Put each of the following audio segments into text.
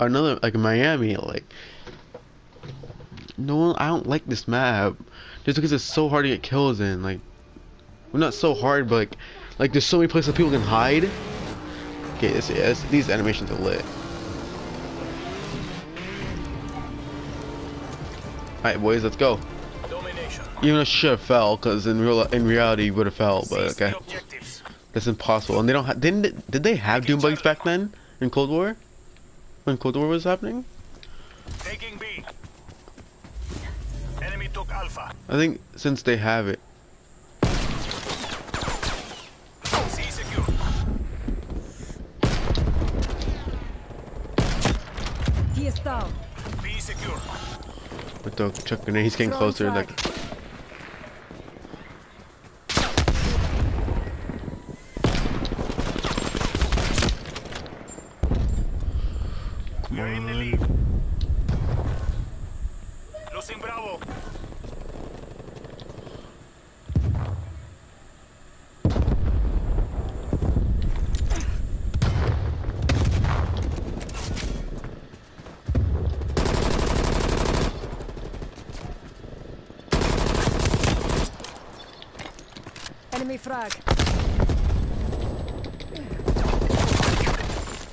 another like Miami. Like, no one. I don't like this map just because it's so hard to get kills in. Like, well, not so hard, but like, like there's so many places people can hide. Okay, this, yeah, this, these animations are lit. Alright, boys, let's go. Domination. Even I should have fell, because in real in reality you would have fell, but okay, that's impossible. And they don't. have. didn't did they have doom bugs back then in Cold War? When Cold War was happening? Taking B. Enemy took Alpha. I think since they have it. C secure. He is down. B secure. With the chuck grenade, he's getting closer. frag. Like, come We're in the on. lead. Losing Bravo. Enemy frag.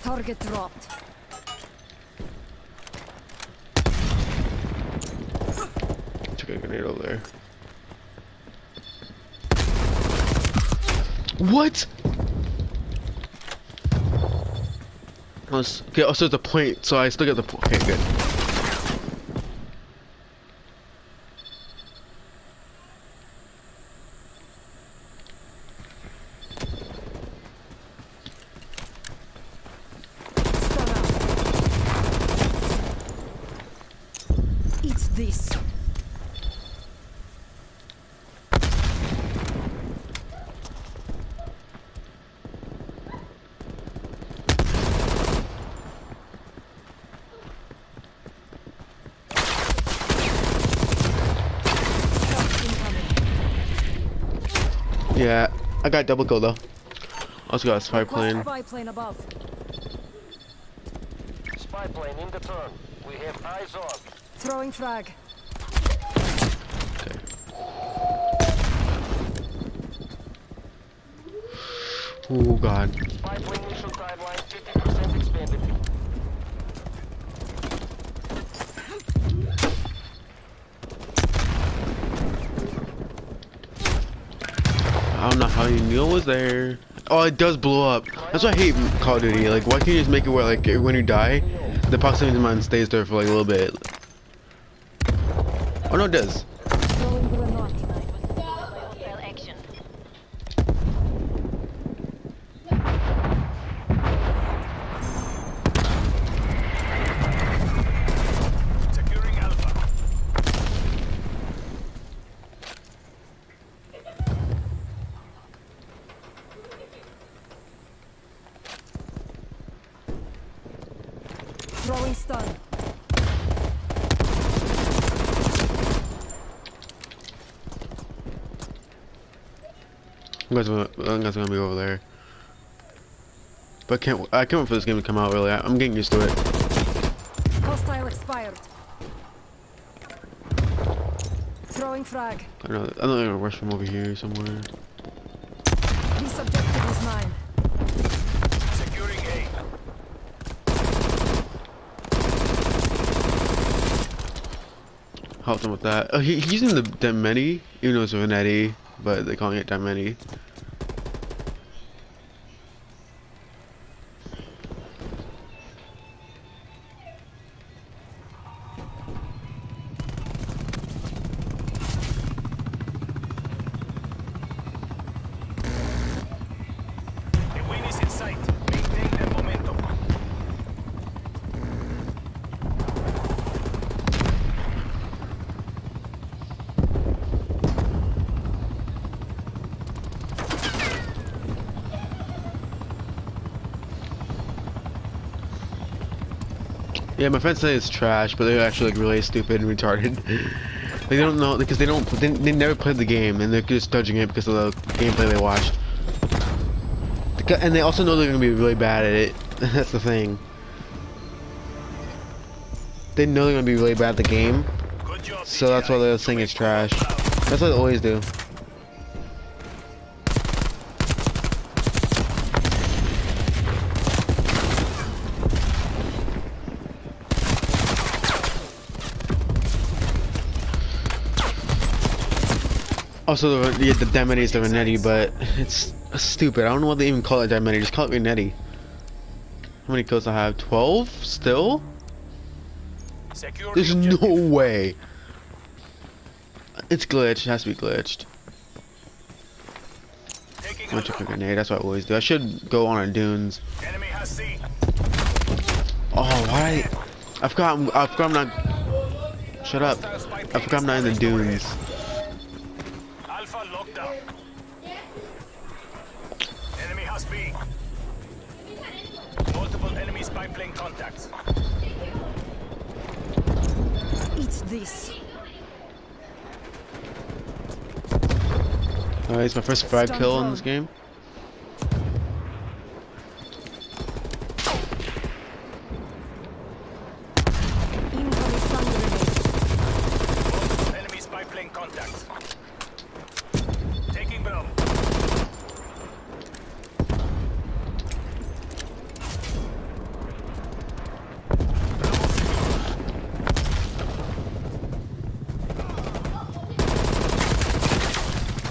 Target dropped. Chuck a grenade over there. What? Okay, also the point, so I still get the point. Okay, good. Stun out. Eat this. Scout incoming. Yeah, I got double kill though. Also got a spy Request plane. Spy plane above. Spy plane in the turn. We have eyes on. Throwing frag. Okay. Oh god. Spy plane mission timeline 50% expanded. I don't know how you knew it was there. Oh, it does blow up. That's why I hate Call of Duty. Like, why can't you just make it where, like, when you die, the proximity mine stays there for like a little bit? Oh no, it does. Throwing grenade. Hostile action. Securing Alpha. Throwing stun. You guys, are- you guys gonna be over there. But I can't I can't wait for this game to come out. Really, I- I'm getting used to it. Hostile expired. Throwing frag. I don't know. I'm not gonna rush from over here somewhere. This objective is mine. Securing A. Help him with that. Oh, he, he's using the Diamatti, even though it's Renetti, but they're calling it Diamatti. Yeah, my friends say it's trash, but they're actually like really stupid and retarded. they don't know because they don't they, they never played the game and they're just judging it because of the gameplay they watched. And they also know they're gonna be really bad at it. That's the thing. they know they're gonna be really bad at the game, so that's why they're saying it's trash. That's what they always do. Also, the, yeah, the Diamatti is the Renetti, but it's stupid. I don't know what they even call it Diamatti. Just call it Renetti. How many kills I have? 12? Still? Secure There's the no way. It's glitched. It has to be glitched. Taking I'm gonna check a grenade. That's what I always do. I should go on our dunes. Enemy has C. Oh, why? I forgot. I'm, I forgot I'm not. Shut up. I forgot I'm not in the dunes. This. Uh, Alright, it's my first frag kill in this game. Incoming stun grenade. Multiple enemy spy plane contacts. Taking Bravo.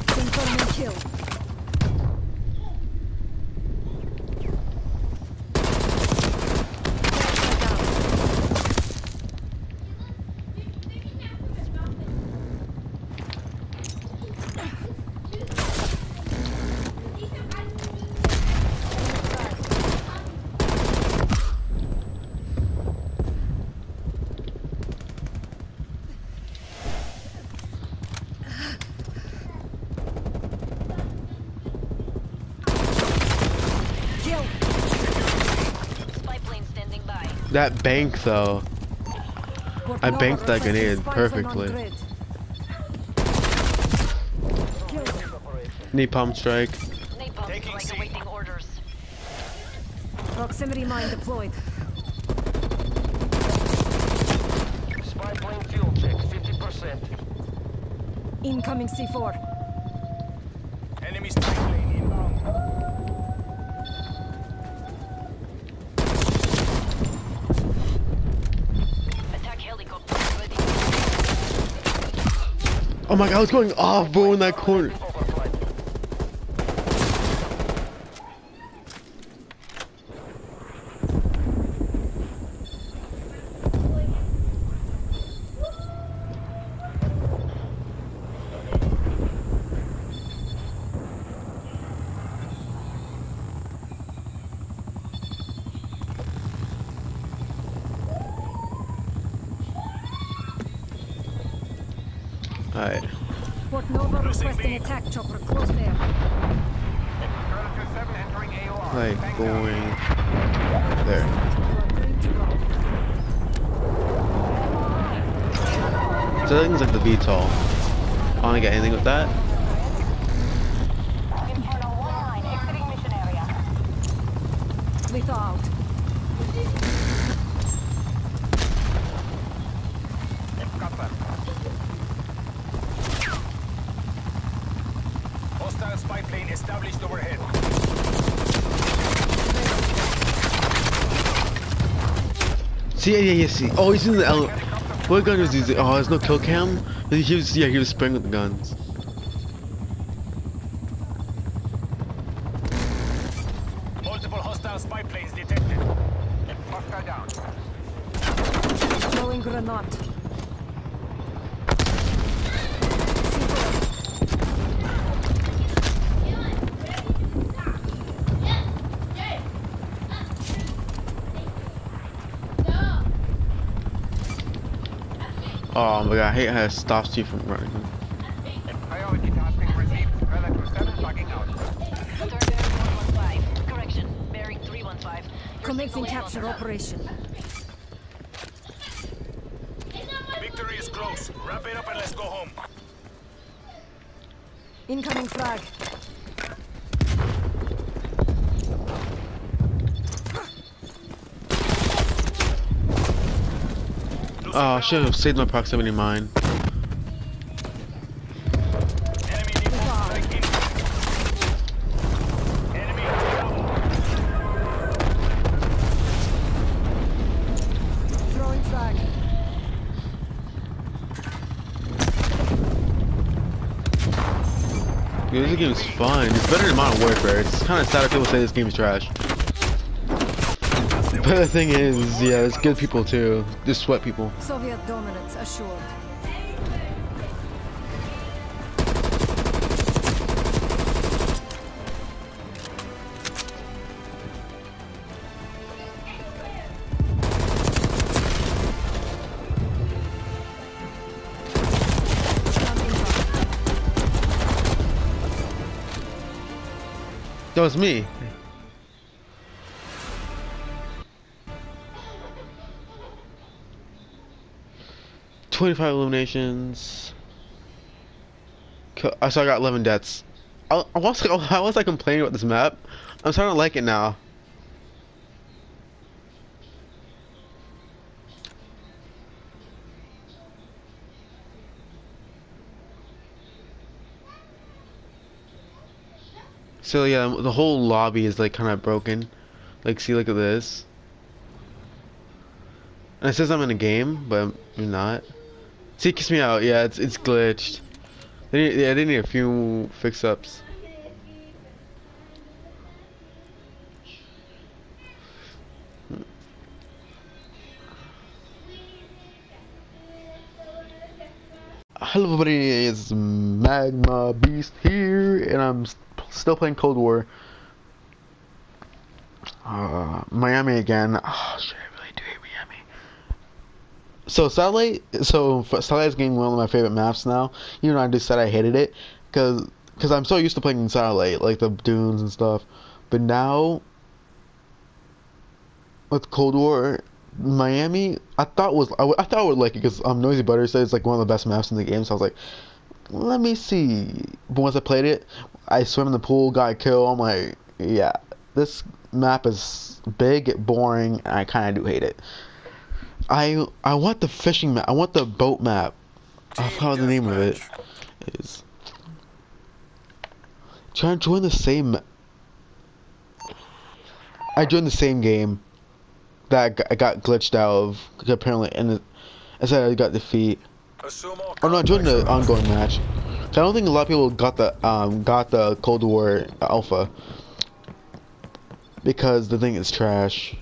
Confirming kill. Kill. Spy plane standing by. That bank though. I banked that requesting grenade spy plane on perfectly. grid. Kill. Napalm strike. Napalm Taking strike C. awaiting orders. Proximity mine deployed. Spy plane fuel check 50%. Incoming C4. Enemy spy plane inbound. Attack helicopter ready. Oh my god, I was going off, bro, in that corner. Requesting attack chopper close there. Like going there. To. So that thing's like the VTOL. I wanna get anything with that? Inferno 1-9 exiting mission area. Lethal out. Hostile spy plane established overhead. Oh, he's in the L. What gun is he? Oh, there's no kill cam? He was, yeah, he was spraying with the guns. Multiple hostile spy planes detected. Hostile down. Throwing grenade. Oh my god, I hate how it stops you from running. Priority tasking received. Relative 7 logging out. Turn bearing 115. Correction. Bearing 315. Commencing Your capture signal operation. Victory is close. Wrap it up and let's go home. Incoming frag. Oh, I should have saved my proximity mine. Dude, this game's fun. It's better than Modern Warfare. It's kind of sad if people say this game is trash. But the thing is, yeah, it's good people too. Just sweat people. Soviet dominance assured. That was me. Twenty-five eliminations. Co- I saw I got eleven deaths. I, I was I was like complaining about this map. I'm starting to like it now. So yeah, the whole lobby is like kind of broken. Like, see, look at this. And it says I'm in a game, but I'm not. See, it kicks me out. Yeah, it's it's glitched. They need, yeah, they need a few fix-ups. Hello everybody, it's Magma Beast here, and I'm still playing Cold War. Uh, Miami again. Oh shit, I really do hate Miami. So Satellite, so Satellite's getting one of my favorite maps now. Even though I just said I hated it, cause, cause I'm so used to playing Satellite, like the dunes and stuff. But now, with Cold War, Miami, I thought was I thought I would like it because um Noisy Butter said it's like one of the best maps in the game. So I was like, let me see. But once I played it, I swam in the pool, got killed. I'm like, yeah, this map is big, boring, and I kind of do hate it. I I want the fishing map. I want the boat map. I forgot the name of it is. Trying to join the same. I joined the same game that I got- glitched out of apparently, and I said I got defeat. I'm not joining the ongoing match. I don't think a lot of people got the um got the Cold War alpha because the thing is trash.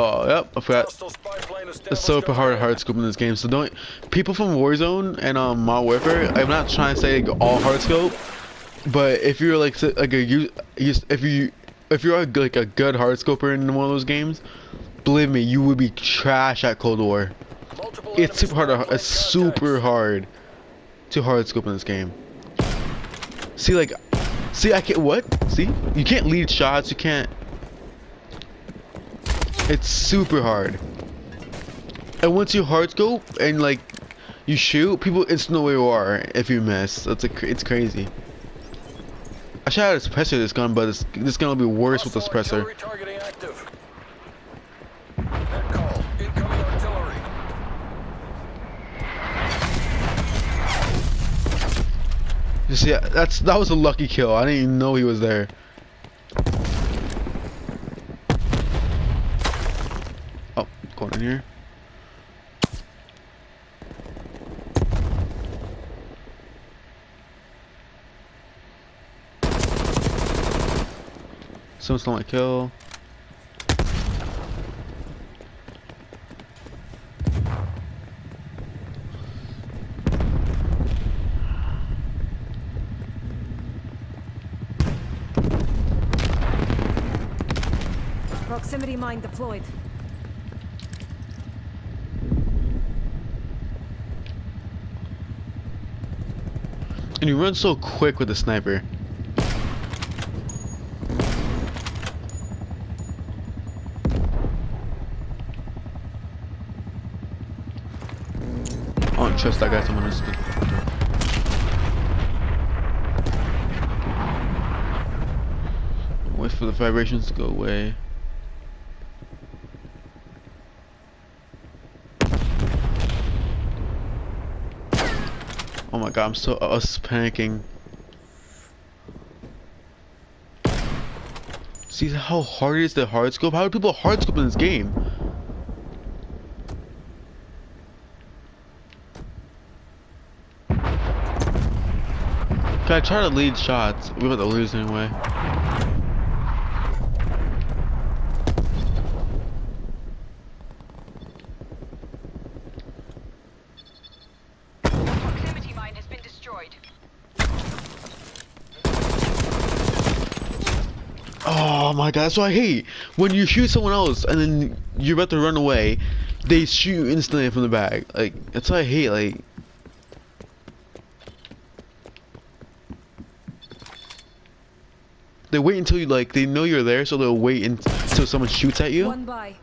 Oh yep, I forgot. Hostile spy plane It's so hard hard scope in this game. So don't people from Warzone and um Modern Warfare. I'm not trying to say like, all hard scope, but if you're like like a you if you if you're a, good- like a good hard scoper in one of those games, believe me, you would be trash at Cold War. Multiple It's super hard. spy To, plane it's super hard to hard scope in this game. See like, see I can't what? See you can't lead shots. You can't. It's super hard. And once you hard scope and like you shoot, people it's know where you are if you miss. It's a, it's crazy. I should have a suppressor this gun, but it's, this gun will be worse with the suppressor. artillery targeting active. Net call. Incoming artillery. You see, that's that was a lucky kill. I didn't even know he was there. Oh, in here. Someone stole my kill. Proximity mine deployed. Can you run so quick with a sniper? I don't trust that guy, someone is Wait for the vibrations to go away. My god, I'm so uh, us panicking. See how hard it is to hard scope? How do people hard scope in this game? Can I try to lead shots? We're about to lose anyway. Proximity mine has been destroyed. Oh my god, that's what I hate. When you shoot someone else and then you're about to run away, they shoot instantly from the back. Like, that's what I hate, like. They wait until you, like, they know you're there, so they'll wait until someone shoots at you. One by.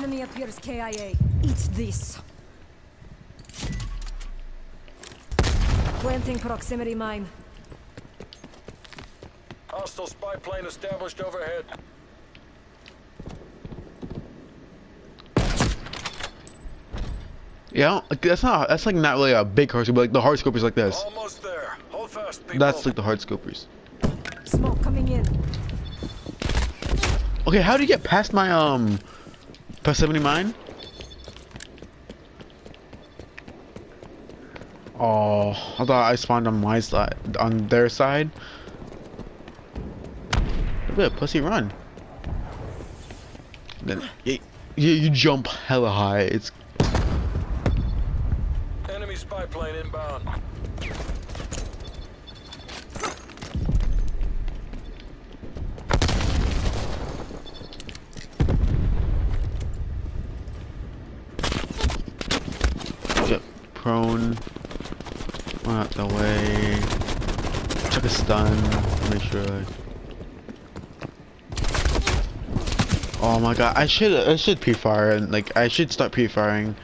Enemy appears KIA. Eat this. Planting proximity mine. Hostile spy plane established overhead. Yeah, like, that's not, that's like not really a big hard scope, but like the hard scope is like this. Almost there. Hold fast, people. That's like the hard scopers. Smoke coming in. Okay, how do you get past my, um, proximity mine? Oh, I thought I spawned on my side, on their side. Look at that pussy run. Then you, you jump hella high. It's Enemy spy plane inbound. yep, prone. One out the way. Took a stun. Make oh my god, I should I should pre-fire and like I should start pre-firing.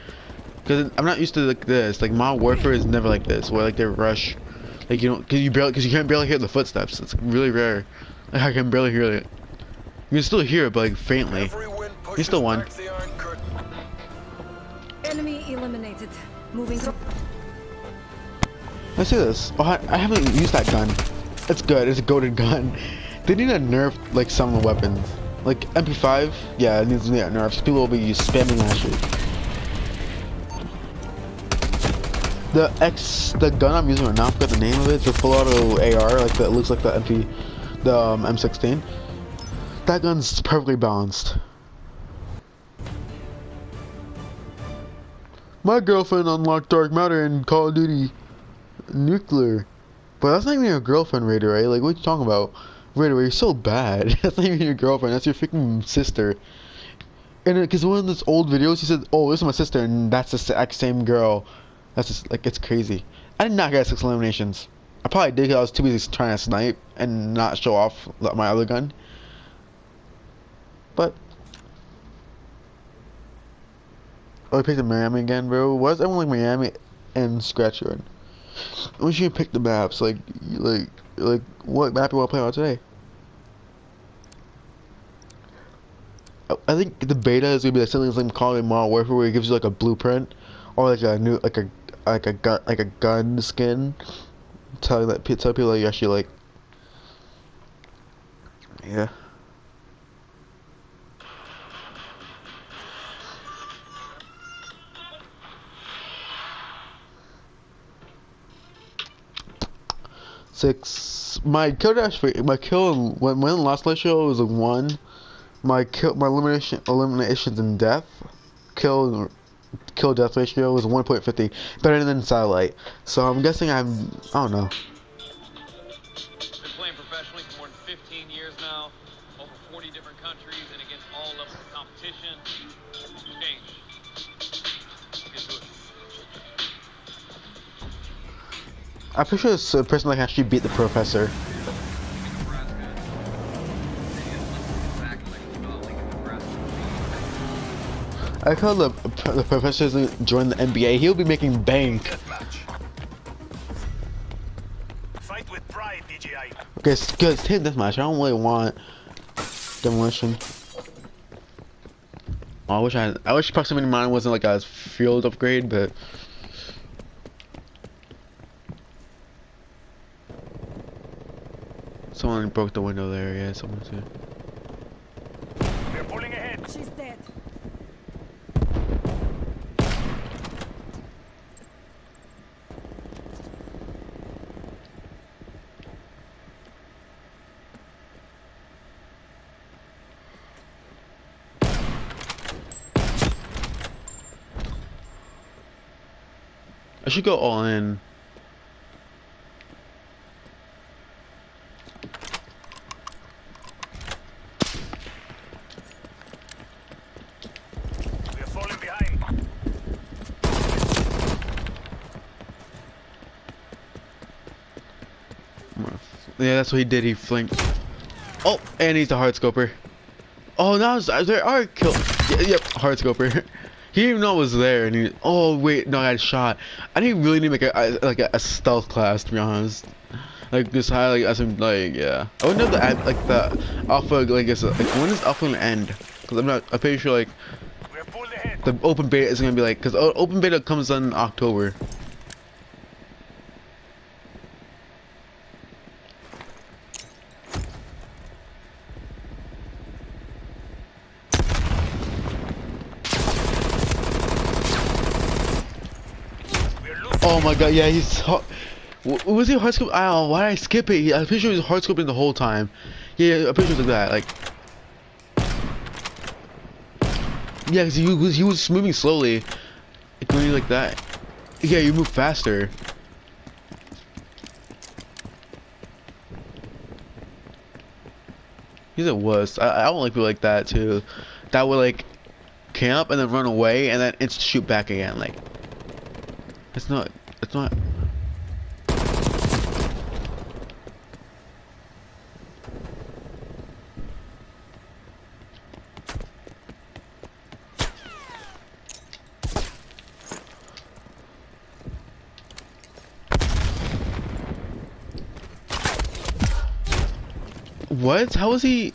Cause I'm not used to like this. Like my Warfare is never like this, where like they rush, like you know, cause you barely, cause you can't barely hear the footsteps. It's really rare. Like I can barely hear it. You can still hear it, but like faintly. Every You still won. back the Iron Curtain. Enemy eliminated. Moving to Let's do this. Oh, I, I haven't used that gun. It's good. It's a goaded gun. They need to nerf like some of the weapons. Like MP5, yeah, it needs to get nerfed. People will be spamming that shit. The X, the gun I'm using right now, I forgot the name of it. It's a full auto AR, like that looks like the MP, the um, M16. That gun's perfectly balanced. My girlfriend unlocked Dark Matter in Call of Duty Nuclear. But that's not even your girlfriend, Raider, right? Like, what you talking about? Raider, you're so bad. that's not even your girlfriend. That's your freaking sister. And uh, because one of those old videos, he said, "Oh, this is my sister," and that's the exact same girl. That's just like it's crazy. I did not get six eliminations. I probably did because I was too busy trying to snipe and not show off my other gun. But oh, I picked Miami again, bro. Why is everyone like Miami and Scratch Run? Should you pick the maps? Like, like, like, what map you want to play on today? I- I think the beta is gonna be like something like calling Modern Warfare, where it gives you like a blueprint or like a new, like a, like a gun, like a gun skin, telling that tell people that you actually like. Yeah. Six. My kill dash my kill when when last live show was a one. My kill my elimination eliminations and death kill kill death ratio was 1.50 better than satellite. So I'm guessing I'm I don't know. I'm pretty sure a person can actually beat the professor. I call the the professor doesn't join the NBA. He'll be making bank. Fight with pride, DJI. Okay, because team deathmatch. I don't really want demolition. Oh, I wish I I wish proximity mine wasn't like a field upgrade, but someone broke the window there. Yeah, someone did. We're pulling ahead. She's dead. I should go all in. Yeah, that's what he did. He flanked. Oh, and he's the hard scoper. Oh, now it's- uh, there are kill. Yeah, yep, hard scoper. He didn't even know it was there, and he. Oh wait, no, I got shot. I didn't really need to make a, a like a, a stealth class to be honest. Like this high, like as in like yeah. I know the like the alpha like is like when does alpha gonna end? Cause I'm not. I'm pretty sure like We're pulled ahead. the open beta is gonna be like because uh, open beta comes in October. We're losing. Oh my god, yeah, he's. Was he hard scope? I. Why did I skip it? I'm pretty sure he was hard scoping the whole time. Yeah, yeah, I'm pretty sure it was like that. Like. Yeah, because he was, he was moving slowly. Like like that. Yeah, you move faster. He's a wuss. I, I don't like people like that too. That would like camp and then run away and then it's shoot back again. Like, it's not. It's not. What? How was he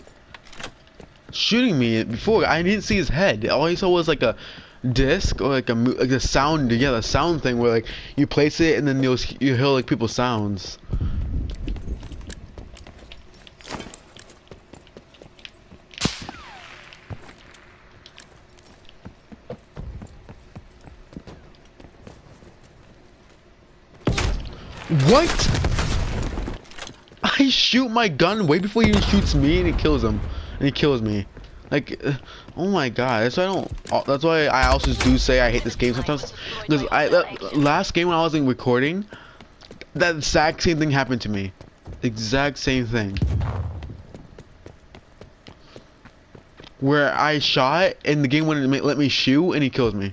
shooting me before? I didn't see his head. All I saw was like a disc or like a like a sound. Yeah, the sound thing where like you place it and then you'll you hear like people's sounds. What? I shoot my gun way before he shoots me and he kills him. And he kills me. Like, oh my god. That's why I don't. That's why I also do say I hate this game sometimes. Because I that last game when I was in recording, that exact same thing happened to me. Exact same thing. Where I shot and the game wouldn't let me shoot and he kills me.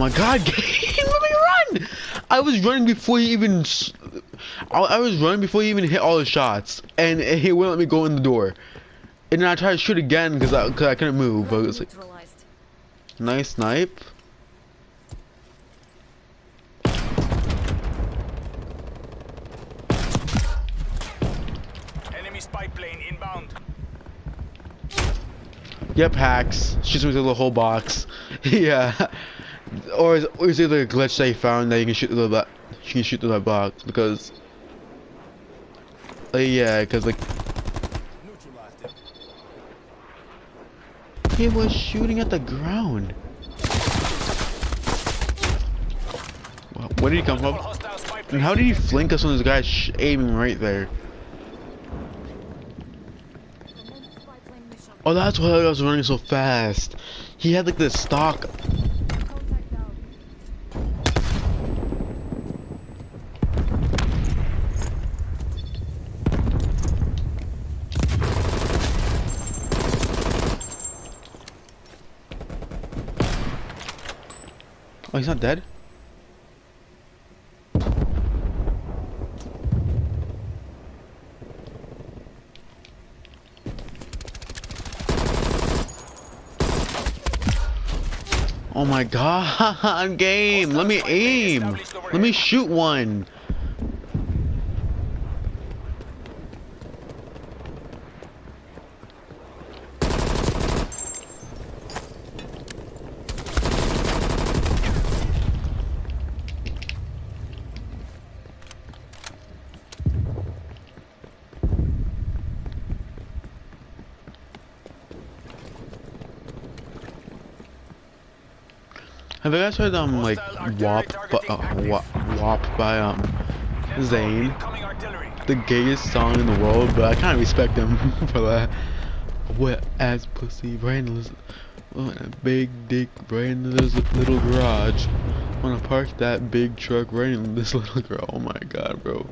My god, game, let me run! I was running before he even. I, I was running before he even hit all the shots, and he wouldn't let me go in the door. And then I tried to shoot again because I, cause I couldn't move. But it was like, nice snipe. Enemy spy plane inbound. Yep, hacks. Shoots me through the whole box. yeah. Or is, or is it a glitch they found that you can shoot through the you can shoot through that box because. Uh, yeah, because like he was shooting at the ground. Where did he come from? And how did he flank us when this guy's aiming right there? Oh, that's why I was running so fast. He had like this stock. Contact down. Oh, he's not dead? Oh my god, game! Let me aim! Let me shoot one! Heard um like WAP bu- uh, WAP, WAP by um Zayn? The gayest song in the world, but I kind of respect him for that. Wet ass pussy, brainless, uh, big dick, brainless little garage. Wanna park that big truck right in this little girl. Oh my god, bro.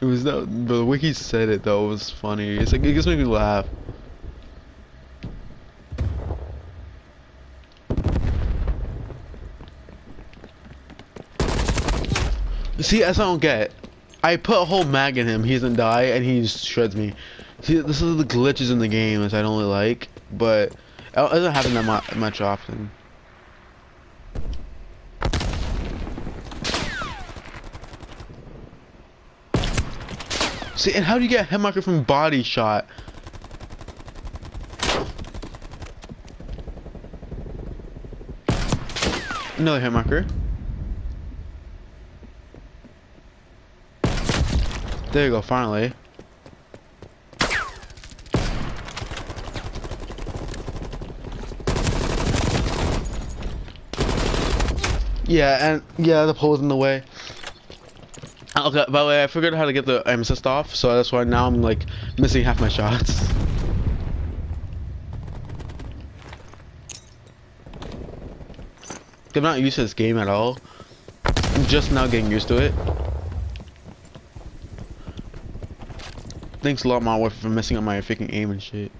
It was that, but the way he said it though was funny. It's like it just made me laugh. See, that's I don't get. I put a whole mag in him, he doesn't die, and he shreds me. See, this is the glitches in the game that I don't really like, but it doesn't happen that mu much often. See, and how do you get a head marker from body shot? Another hit There you go, finally. Yeah, and yeah, the pole's in the way. Okay, by the way, I figured out how to get the aim assist off, so that's why now I'm like missing half my shots. I'm not used to this game at all. I'm just now getting used to it. Thanks a lot, my wife, for messing up my freaking aim and shit.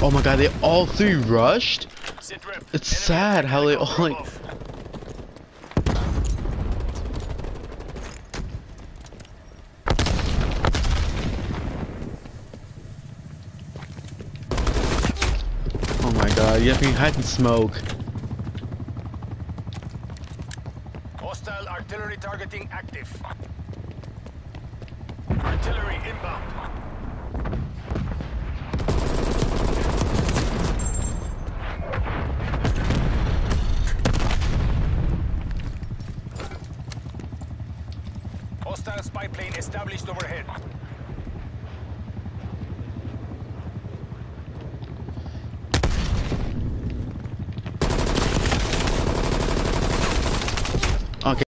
Oh my god, they all three rushed? It's sad how they all like above. Oh my god, you have to smoke. Hostile artillery targeting active. Artillery inbound.